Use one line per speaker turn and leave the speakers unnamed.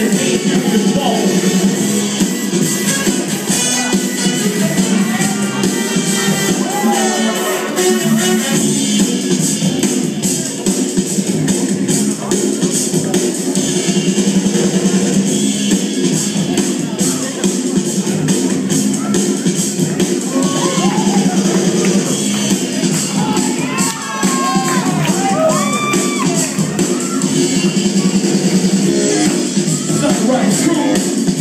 you can walk. Amen.